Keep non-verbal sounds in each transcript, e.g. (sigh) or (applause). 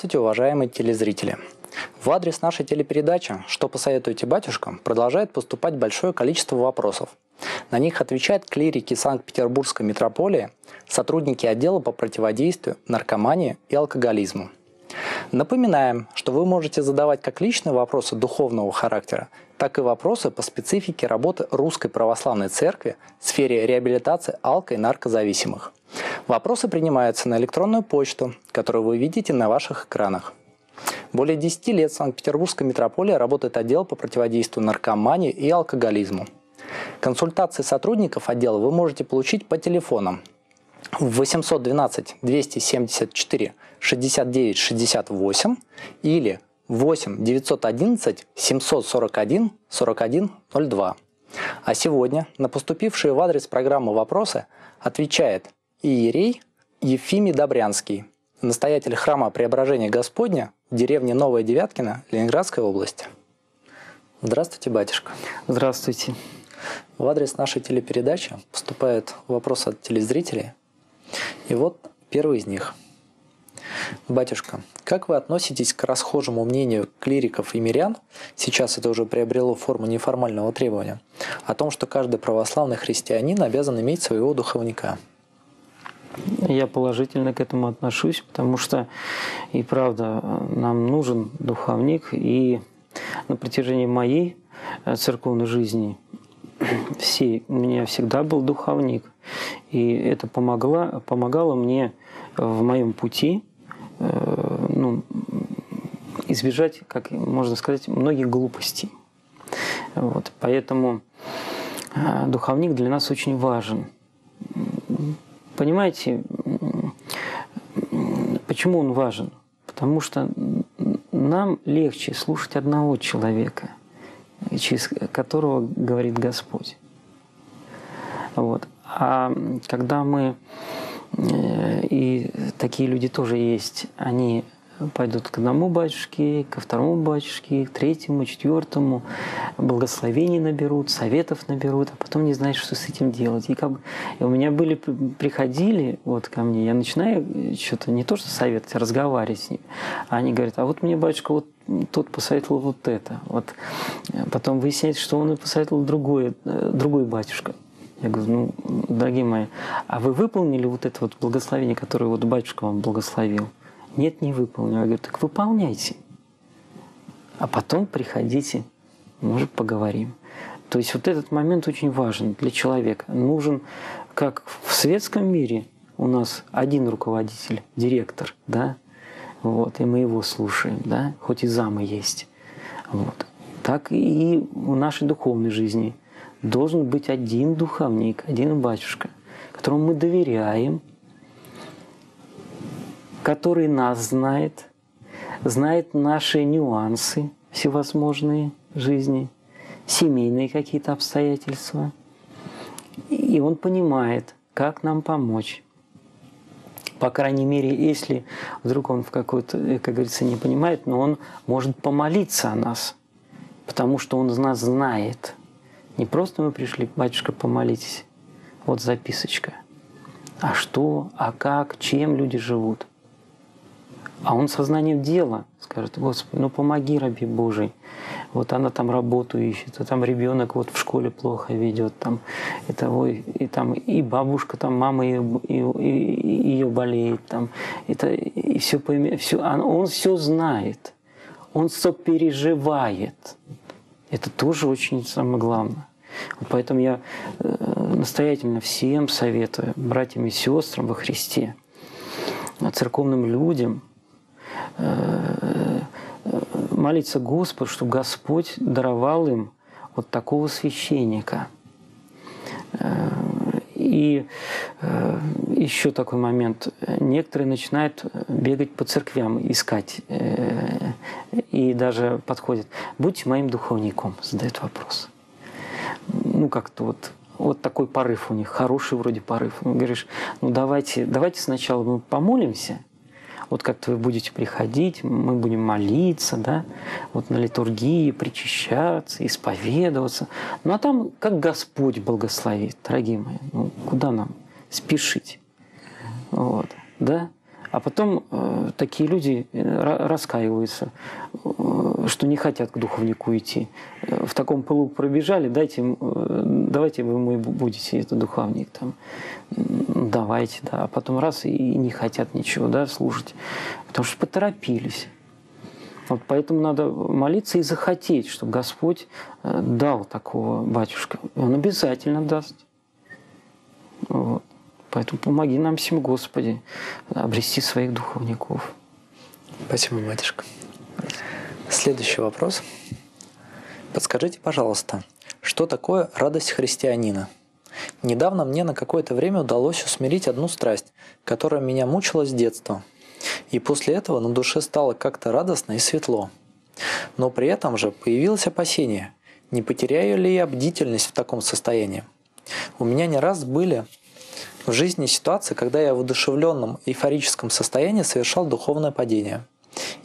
Здравствуйте, уважаемые телезрители! В адрес нашей телепередачи «Что посоветуете батюшкам» продолжает поступать большое количество вопросов. На них отвечают клирики Санкт-Петербургской митрополии, сотрудники отдела по противодействию наркомании и алкоголизму. Напоминаем, что вы можете задавать как личные вопросы духовного характера, так и вопросы по специфике работы Русской Православной Церкви в сфере реабилитации алко- и наркозависимых. Вопросы принимаются на электронную почту, которую вы видите на ваших экранах. Более 10 лет в Санкт-Петербургской метрополии работает отдел по противодействию наркомании и алкоголизму. Консультации сотрудников отдела вы можете получить по телефонам 812 274 69 68 или 8 911 741 41 02. А сегодня на поступившие в адрес программы вопросы отвечает иерей Ефимий Добрянский, настоятель храма Преображения Господня в деревне Новая Девяткина Ленинградской области. Здравствуйте, батюшка. Здравствуйте. В адрес нашей телепередачи поступают вопросы от телезрителей. И вот первый из них. Батюшка, как вы относитесь к расхожему мнению клириков и мирян, сейчас это уже приобрело форму неформального требования, о том, что каждый православный христианин обязан иметь своего духовника? Я положительно к этому отношусь, потому что и правда нам нужен духовник, и на протяжении моей э, церковной жизни (clears throat) всей у меня всегда был духовник, и это помогло, помогало мне в моем пути э, ну, избежать, как можно сказать, многих глупостей. Вот, поэтому э, духовник для нас очень важен понимаете, почему он важен? Потому что нам легче слушать одного человека, через которого говорит Господь. Вот. А когда мы, э, и такие люди тоже есть, они пойдут к одному батюшке, ко второму батюшке, к третьему, четвертому, благословений наберут, советов наберут, а потом не знаешь, что с этим делать. И, как, и у меня были, приходили вот ко мне, я начинаю э, что-то не то, что советовать, а разговаривать с ними. А они говорят, а вот мне батюшка вот тот посоветовал вот это. Вот. Потом выясняется, что он и посоветовал другой, э, другой батюшка. Я говорю, ну, дорогие мои, а вы выполнили вот это вот благословение, которое вот батюшка вам благословил? Нет, не выполнил. Я говорю, так выполняйте. А потом приходите, может, поговорим. То есть вот этот момент очень важен для человека. Нужен, как в светском мире у нас один руководитель, директор, да, вот, и мы его слушаем, да, хоть и замы есть. Вот. Так и в нашей духовной жизни должен быть один духовник, один батюшка, которому мы доверяем, который нас знает, знает наши нюансы всевозможные жизни, семейные какие-то обстоятельства. И он понимает, как нам помочь. По крайней мере, если вдруг он в какой-то, как говорится, не понимает, но он может помолиться о нас, потому что он нас знает. Не просто мы пришли, батюшка, помолитесь, вот записочка. А что, а как, чем люди живут. А он сознанием дела скажет, Господи, ну помоги, раби Божий. Вот она там работу ищет, а там ребенок вот в школе плохо ведет, там, это, ой, и там и бабушка, там мама ее, и, ее болеет, там, это, и все, все, он все знает, он все переживает. Это тоже очень самое главное. Поэтому я э, настоятельно всем советую, братьям и сестрам во Христе, церковным людям – Э, молиться Господу, чтобы Господь даровал им вот такого священника. Э, и еще такой момент. Некоторые начинают бегать по церквям, искать. И даже подходят. Будьте моим духовником, задают вопрос. Ну, как-то вот вот такой порыв у них, хороший вроде порыв. Ну, говоришь, ну давайте, давайте сначала мы помолимся, вот как-то вы будете приходить, мы будем молиться, да, вот на литургии, причащаться, исповедоваться. Ну а там как Господь благословит, дорогие мои, ну куда нам спешить? Вот, да? А потом э, такие люди э, раскаиваются, э, что не хотят к духовнику идти. Э, в таком пылу пробежали, дайте, э, давайте вы мой будете, это духовник. Там. Давайте, да. А потом раз и не хотят ничего да, слушать, потому что поторопились. Вот поэтому надо молиться и захотеть, чтобы Господь э, дал такого батюшка. Он обязательно даст. Вот. Поэтому помоги нам всем, Господи, обрести своих духовников. Спасибо, батюшка. Следующий вопрос. Подскажите, пожалуйста, что такое радость христианина? Недавно мне на какое-то время удалось усмирить одну страсть, которая меня мучила с детства. И после этого на душе стало как-то радостно и светло. Но при этом же появилось опасение, не потеряю ли я бдительность в таком состоянии. У меня не раз были в жизни ситуации, когда я в удушевленном эйфорическом состоянии совершал духовное падение.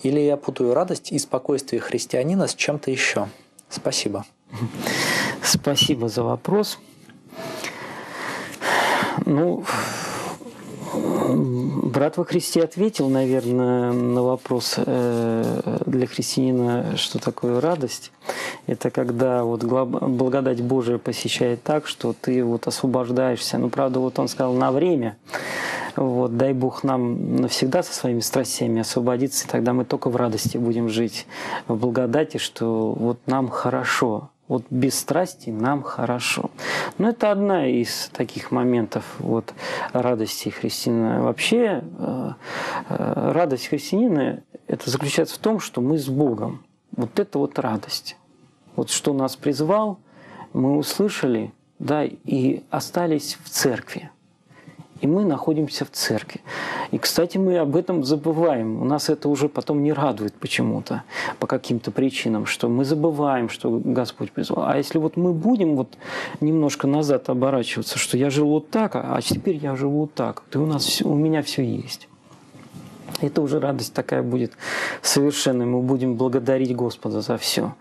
Или я путаю радость и спокойствие христианина с чем-то еще. Спасибо. Спасибо за вопрос. Ну, брат во Христе ответил, наверное, на вопрос э, для христианина, что такое радость. Это когда вот благодать Божия посещает так, что ты вот освобождаешься. Ну, правда, вот он сказал на время. Вот, дай Бог нам навсегда со своими страстями освободиться, и тогда мы только в радости будем жить, в благодати, что вот нам хорошо. Вот без страсти нам хорошо. Но это одна из таких моментов вот, радости христианина. Вообще э, э, радость христианина это заключается в том, что мы с Богом. Вот это вот радость. Вот что нас призвал, мы услышали, да, и остались в церкви и мы находимся в церкви. И, кстати, мы об этом забываем. У нас это уже потом не радует почему-то, по каким-то причинам, что мы забываем, что Господь призвал. А если вот мы будем вот немножко назад оборачиваться, что я жил вот так, а теперь я живу вот так, то у, нас, у меня все есть. Это уже радость такая будет совершенная. Мы будем благодарить Господа за все.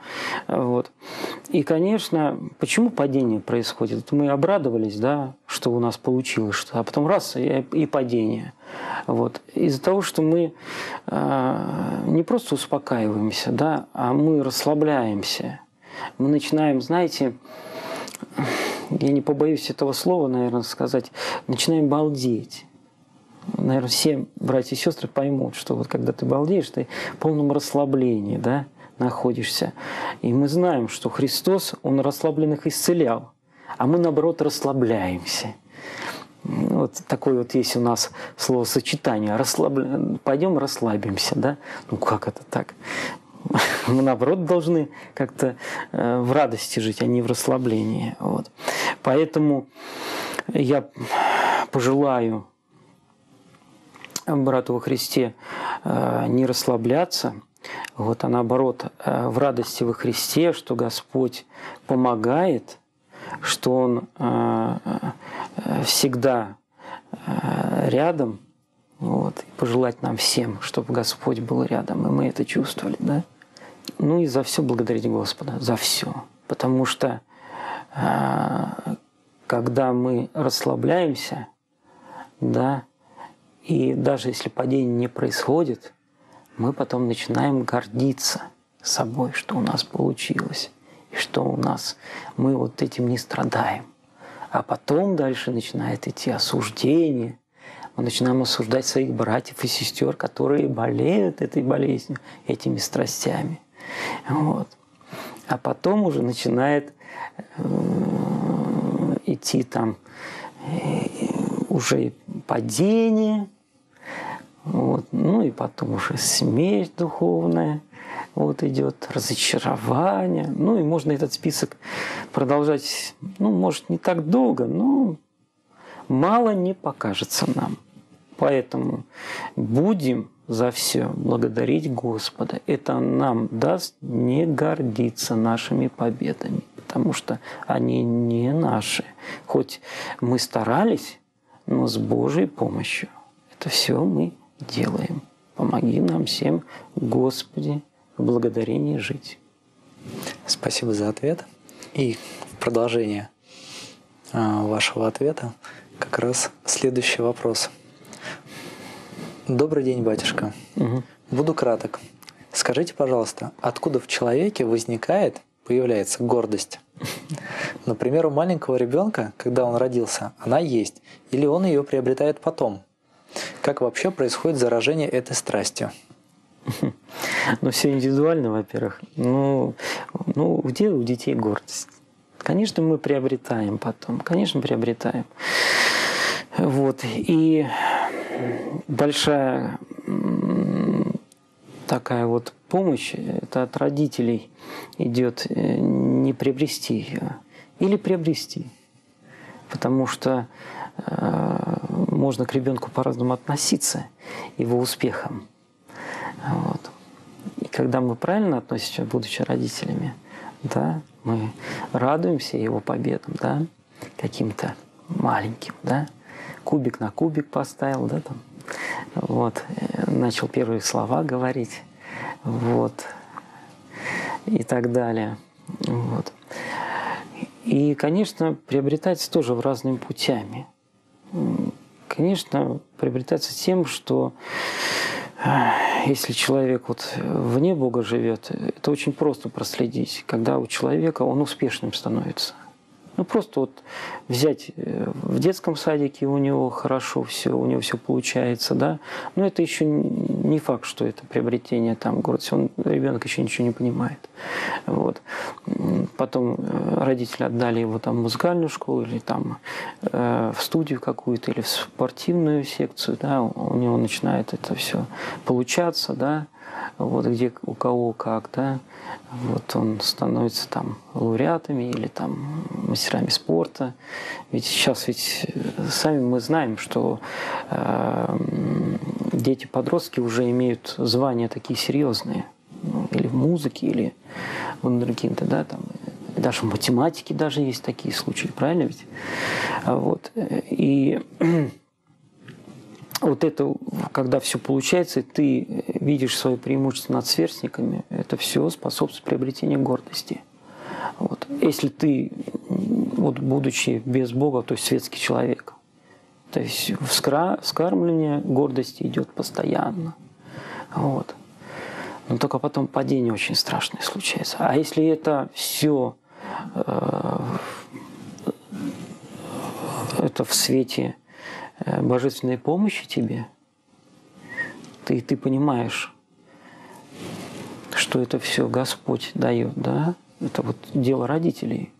Вот. И, конечно, почему падение происходит? Мы обрадовались, да, что у нас получилось, что, а потом раз и, и падение. Вот. Из-за того, что мы э, не просто успокаиваемся, да, а мы расслабляемся. Мы начинаем, знаете, я не побоюсь этого слова, наверное, сказать, начинаем балдеть наверное, все братья и сестры поймут, что вот когда ты балдеешь, ты в полном расслаблении, да, находишься. И мы знаем, что Христос, Он расслабленных исцелял, а мы, наоборот, расслабляемся. Вот такое вот есть у нас словосочетание. Расслабля... Пойдем расслабимся, да? Ну как это так? (laughs) Мы, наоборот, должны как-то э, в радости жить, а не в расслаблении. Вот. Поэтому я пожелаю брату во Христе э, не расслабляться, вот, а наоборот, э, в радости во Христе, что Господь помогает, что Он э, всегда рядом, вот, и пожелать нам всем, чтобы Господь был рядом, и мы это чувствовали, да? Ну и за все благодарить Господа, за все. Потому что когда мы расслабляемся, да, и даже если падение не происходит, мы потом начинаем гордиться собой, что у нас получилось, и что у нас, мы вот этим не страдаем. А потом дальше начинает идти осуждение. Мы начинаем осуждать своих братьев и сестер, которые болеют этой болезнью, этими страстями. Вот. А потом уже начинает э, идти там э, уже падение, вот. Ну и потом уже смерть духовная вот идет, разочарование. Ну и можно этот список продолжать, ну, может, не так долго, но мало не покажется нам. Поэтому будем за все благодарить Господа. Это нам даст не гордиться нашими победами, потому что они не наши. Хоть мы старались, но с Божьей помощью. Это все мы делаем. Помоги нам всем, Господи, в благодарении жить. Спасибо за ответ. И в продолжение а, вашего ответа как раз следующий вопрос. Добрый день, батюшка. Угу. Буду краток. Скажите, пожалуйста, откуда в человеке возникает, появляется гордость? Например, у маленького ребенка, когда он родился, она есть, или он ее приобретает потом. Как вообще происходит заражение этой страстью? (laughs) Ну, все индивидуально, во-первых. Ну, ну, где у детей гордость? Конечно, мы приобретаем потом. Конечно, приобретаем. Вот. И большая такая вот помощь, это от родителей идет э, не приобрести ее, или приобрести. Потому что э, можно к ребенку по-разному относиться, его успехам. Вот. И когда мы правильно относимся, будучи родителями, да, мы радуемся его победам, да, каким-то маленьким, да, кубик на кубик поставил, да, там, вот, э, начал первые слова говорить, вот, и так далее, вот. И, конечно, приобретается тоже в разными путями. Конечно, приобретается тем, что если человек вот вне Бога живет, это очень просто проследить, когда у человека он успешным становится. Ну, просто вот взять э, в детском садике у него хорошо все, у него все получается, да. Но это еще не факт, что это приобретение там гордости. Он, ребенок еще ничего не понимает. Вот. Потом э, родители отдали его там в музыкальную школу или там э, в студию какую-то или в спортивную секцию, да. У него начинает это все получаться, да вот где у кого как, да, вот он становится там лауреатами или там мастерами спорта. Ведь сейчас ведь э, сами мы знаем, что э, дети-подростки уже имеют звания такие серьезные, ну, или в музыке, или в вундеркинде, да, там, даже в математике даже есть такие случаи, правильно ведь? Вот. И (clears throat) вот это, когда все получается, и ты видишь свое преимущество над сверстниками, это все способствует приобретению гордости. Вот. Если ты, вот, будучи без Бога, то есть светский человек, то есть вскра, вскармливание гордости идет постоянно. Вот. Но только потом падение очень страшное случается. А если это все э, это в свете Э, божественной помощи тебе, ты, ты понимаешь, что это все Господь дает, да? Это вот дело родителей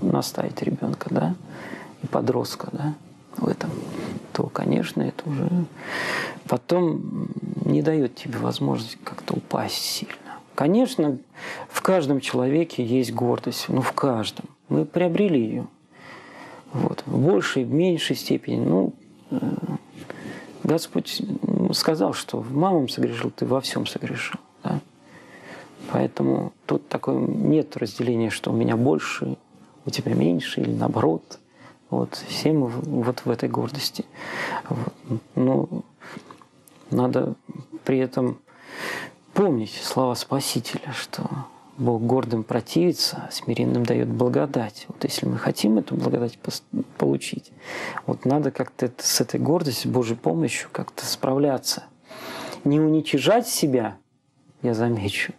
наставить ребенка, да, и подростка, да, в этом, то, конечно, это уже потом не дает тебе возможность как-то упасть сильно. Конечно, в каждом человеке есть гордость, ну в каждом. Мы приобрели ее. Вот. В большей, в меньшей степени. Ну, Господь сказал, что в малом согрешил, ты во всем согрешил. Да? Поэтому тут такое нет разделения, что у меня больше, у тебя меньше или наоборот. Вот, все мы вот в этой гордости. Вот. Но надо при этом помнить слова Спасителя, что Бог гордым противится, а смиренным дает благодать. Вот если мы хотим эту благодать получить, вот надо как-то с этой гордостью, с Божьей помощью как-то справляться. Не уничижать себя, я замечу,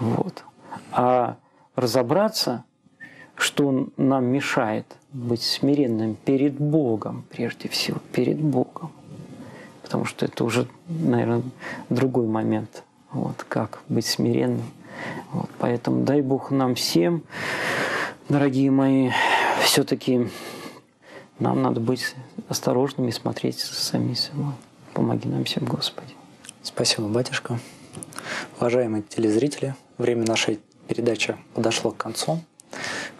вот, а разобраться, что нам мешает быть смиренным перед Богом, прежде всего, перед Богом. Потому что это уже, наверное, другой момент. Вот, как быть смиренным вот, поэтому дай Бог нам всем, дорогие мои, все-таки нам надо быть осторожными, смотреть сами собой. Помоги нам всем, Господи. Спасибо, батюшка. Уважаемые телезрители, время нашей передачи подошло к концу.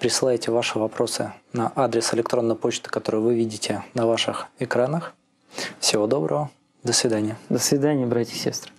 Присылайте ваши вопросы на адрес электронной почты, который вы видите на ваших экранах. Всего доброго. До свидания. До свидания, братья и сестры.